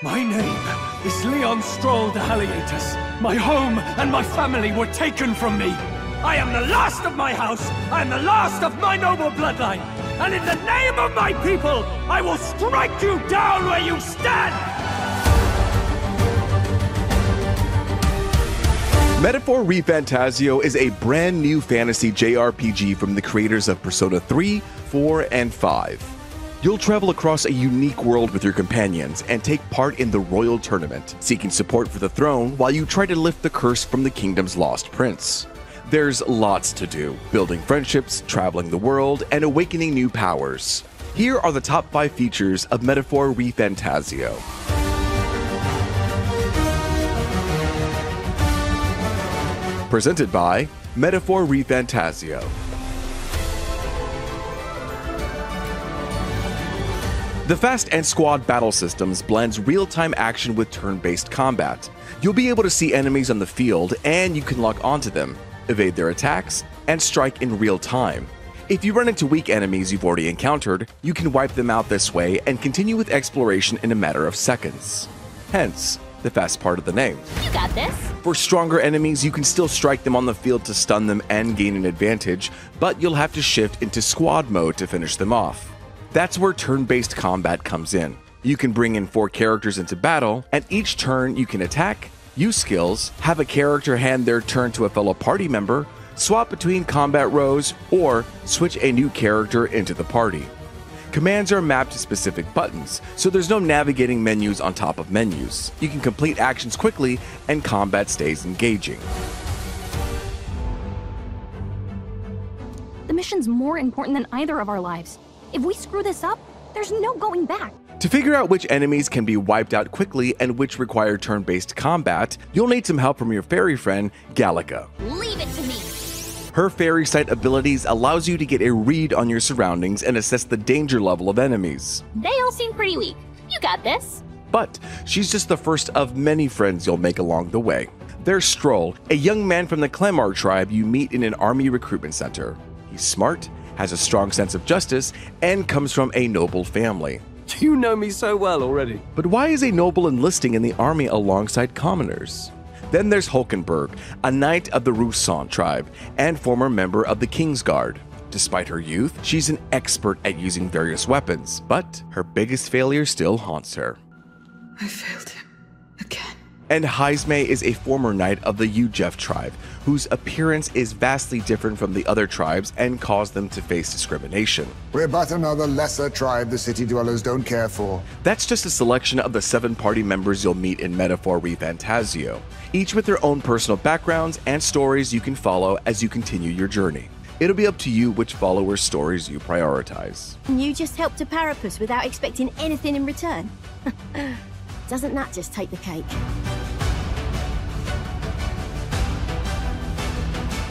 My name is Leon Strohl de Haliaetus. My home and my family were taken from me. I am the last of my house. I am the last of my noble bloodline. And in the name of my people, I will strike you down where you stand! Metaphor ReFantazio is a brand new fantasy JRPG from the creators of Persona 3, 4, and 5. You'll travel across a unique world with your companions and take part in the royal tournament, seeking support for the throne while you try to lift the curse from the kingdom's lost prince. There's lots to do building friendships, traveling the world, and awakening new powers. Here are the top 5 features of Metaphor ReFantazio. Presented by Metaphor ReFantazio. The Fast and Squad battle systems blends real-time action with turn-based combat. You'll be able to see enemies on the field and you can lock onto them, evade their attacks, and strike in real time. If you run into weak enemies you've already encountered, you can wipe them out this way and continue with exploration in a matter of seconds. Hence, the fast part of the name. You got this. For stronger enemies, you can still strike them on the field to stun them and gain an advantage, but you'll have to shift into squad mode to finish them off. That's where turn based combat comes in. You can bring in four characters into battle, and each turn you can attack, use skills, have a character hand their turn to a fellow party member, swap between combat rows, or switch a new character into the party. Commands are mapped to specific buttons, so there's no navigating menus on top of menus. You can complete actions quickly, and combat stays engaging. The mission's more important than either of our lives. If we screw this up, there's no going back. To figure out which enemies can be wiped out quickly and which require turn based combat, you'll need some help from your fairy friend, Gallica. Leave it to me. Her fairy sight abilities allows you to get a read on your surroundings and assess the danger level of enemies. They all seem pretty weak. You got this. But she's just the first of many friends you'll make along the way. There's Strohl, a young man from the Clemar tribe you meet in an army recruitment center. He's smart, has a strong sense of justice, and comes from a noble family. You know me so well already. But why is a noble enlisting in the army alongside commoners? Then there's Hulkenberg, a knight of the Roussainte tribe and former member of the Kingsguard. Despite her youth, she's an expert at using various weapons, but her biggest failure still haunts her. I failed him. Again. And Heismay is a former knight of the Ujef tribe, whose appearance is vastly different from the other tribes and caused them to face discrimination. We're but another lesser tribe the city dwellers don't care for. That's just a selection of the seven party members you'll meet in Metaphor ReFantazio, each with their own personal backgrounds and stories you can follow as you continue your journey. It'll be up to you which followers' stories you prioritize. You just helped a Paripus without expecting anything in return? Doesn't that just take the cake?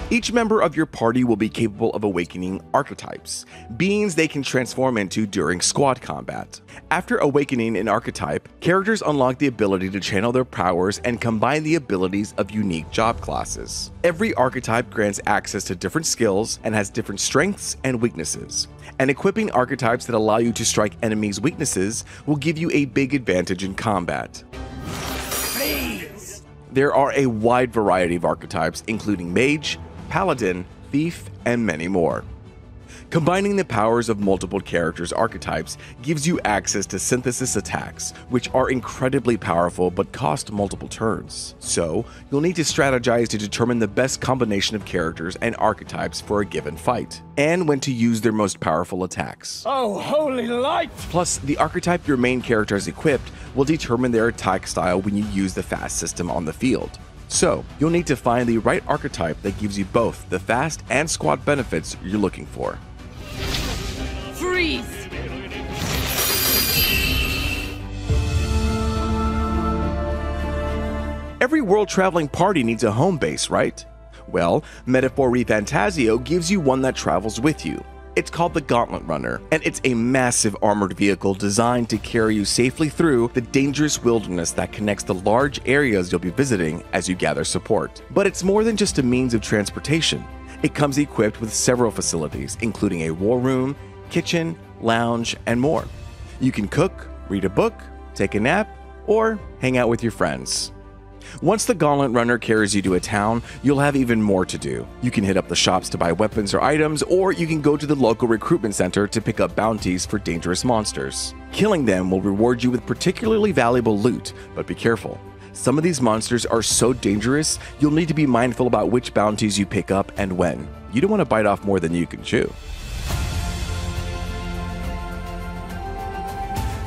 Each member of your party will be capable of awakening archetypes, beings they can transform into during squad combat. After awakening an archetype, characters unlock the ability to channel their powers and combine the abilities of unique job classes. Every archetype grants access to different skills and has different strengths and weaknesses. And equipping archetypes that allow you to strike enemies' weaknesses will give you a big advantage in combat. Please. There are a wide variety of archetypes, including mage, paladin, thief, and many more. Combining the powers of multiple characters' archetypes gives you access to synthesis attacks, which are incredibly powerful but cost multiple turns. So, you'll need to strategize to determine the best combination of characters and archetypes for a given fight, and when to use their most powerful attacks. Oh, holy light! Plus, the archetype your main character is equipped will determine their attack style when you use the fast system on the field. So, you'll need to find the right archetype that gives you both the fast and squad benefits you're looking for. Freeze! Every world traveling party needs a home base, right? Well, Metaphor ReFantazio gives you one that travels with you. It's called the Gauntlet Runner, and it's a massive armored vehicle designed to carry you safely through the dangerous wilderness that connects the large areas you'll be visiting as you gather support. But it's more than just a means of transportation. It comes equipped with several facilities, including a war room, kitchen, lounge, and more. You can cook, read a book, take a nap, or hang out with your friends. Once the Gauntlet Runner carries you to a town, you'll have even more to do. You can hit up the shops to buy weapons or items, or you can go to the local recruitment center to pick up bounties for dangerous monsters. Killing them will reward you with particularly valuable loot, but be careful. Some of these monsters are so dangerous, you'll need to be mindful about which bounties you pick up and when. You don't want to bite off more than you can chew.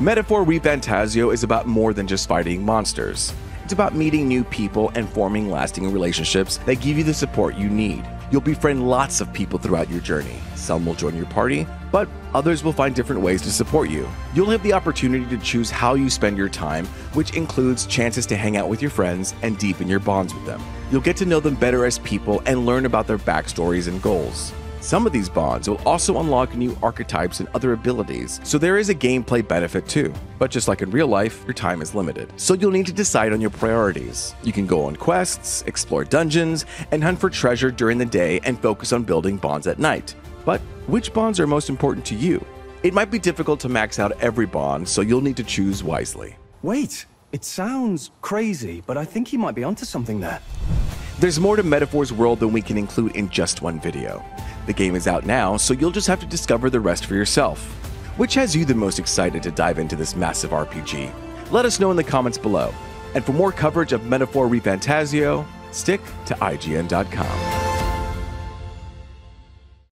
Metaphor ReFantazio is about more than just fighting monsters. It's about meeting new people and forming lasting relationships that give you the support you need. You'll befriend lots of people throughout your journey. Some will join your party, but others will find different ways to support you. You'll have the opportunity to choose how you spend your time, which includes chances to hang out with your friends and deepen your bonds with them. You'll get to know them better as people and learn about their backstories and goals. Some of these bonds will also unlock new archetypes and other abilities, so there is a gameplay benefit too. But just like in real life, your time is limited, so you'll need to decide on your priorities. You can go on quests, explore dungeons, and hunt for treasure during the day and focus on building bonds at night. But which bonds are most important to you? It might be difficult to max out every bond, so you'll need to choose wisely. Wait, it sounds crazy, but I think he might be onto something there. There's more to Metaphor's world than we can include in just one video. The game is out now, so you'll just have to discover the rest for yourself. Which has you the most excited to dive into this massive RPG? Let us know in the comments below. And for more coverage of Metaphor ReFantazio, stick to IGN.com.